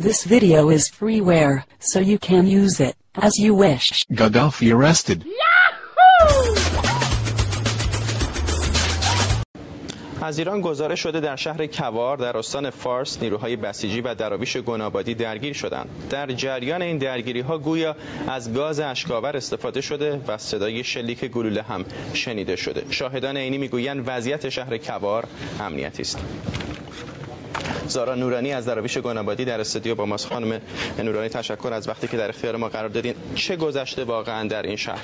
This video is freeware, so you can use it as you wish. Gaddafi arrested. از ایران گزارش شده در شهر کوار در استان فارس نیروهای بسیجی و دراویش گنابادی درگیر شدند در جریان این درگیری ها گویا از گاز اشکاور استفاده شده و صدای شلیک گلوله هم شنیده شده شاهدان عینی می‌گویند وضعیت شهر کوار امنیتی است زارا نورانی از دراویش گنابادی در استودیو با ماست. خانم نورانی تشکر از وقتی که در اختیار ما قرار دادین. چه گذشته واقعا در این شهر؟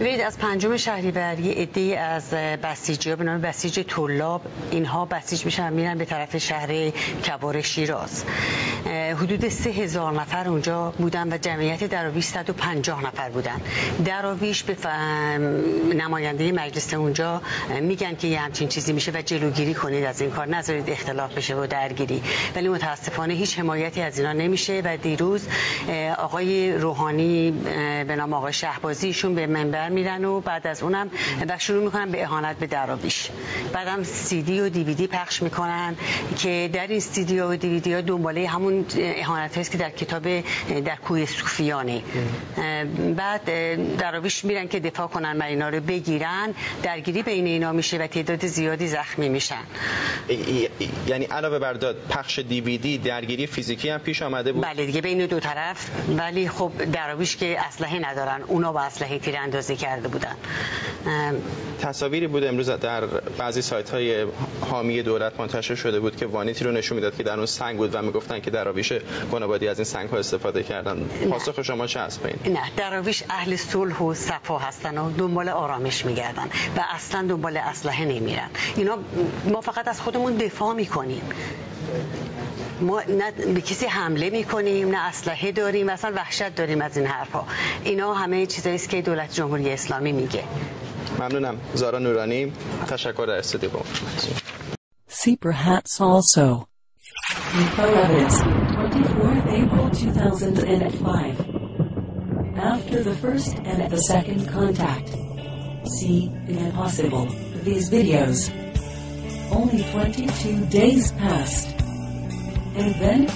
ببینید از پنجم شهریور یه عده از بسیجی به نام بسیج طلاب اینها بسیج میشن میرن به طرف شهر کبار شیراز. حدود سه هزار نفر اونجا بودن و جمعیت دراویش 150 نفر بودن. دراویش به نماینده مجلس اونجا میگن که یه همچین چیزی میشه و جلوگیری کنید از این کار. نذارید اختلاف بشه و درگیری ولی متاسفانه هیچ حمایتی از اینا نمیشه و دیروز آقای روحانی به نام آقای شهبازی ایشون به منبر میرن و بعد از اونم و شروع می‌کنن به اهانت به دراویش بعدم سی دی و دیویدی پخش می‌کنن که در این سی دی و دیویدی ها دنباله همون اهانت هست که در کتاب در کوی صوفیانه. بعد دراویش میرن که دفاع کنن و اینا رو بگیرن درگیری بین اینا میشه و تعداد زیادی زخمی میشن. یعنی علاوه بر پخش دیویدی درگیری فیزیکی هم پیش آمده بود. بله دیگه بین دو طرف. ولی خب دراویش که اسلحه ندارن اونا با اسلحه تیراندازی کرده بودن. تصاویری بود امروز در بعضی سایت های حامی دولت منتشر شده بود که وانیتی رو نشون می‌داد که در اون سنگ بود و می‌گفتن که دراویش گنابادی از این سنگ ها استفاده کردن. پاسخ شما چه هست نه دراویش اهل صلح و صفا هستن و دنبال آرامش میگردن و اصلا دنبال اسلحه نمیرن. اینا ما فقط از خودمون دفاع می‌کنیم. ما نه به کسی حمله می‌کنیم نه اسلحه داریم اصلا وحشت داریم از این حرفها اینا همه چیزایی است که دولت جمهوری اسلامی میگه ممنونم زارا نورانی تشکر در استودیو با See perhaps also. Info evidence, 24th April 2005. After the first and the second contact. See impossible. These videos. Only 22 days passed. And then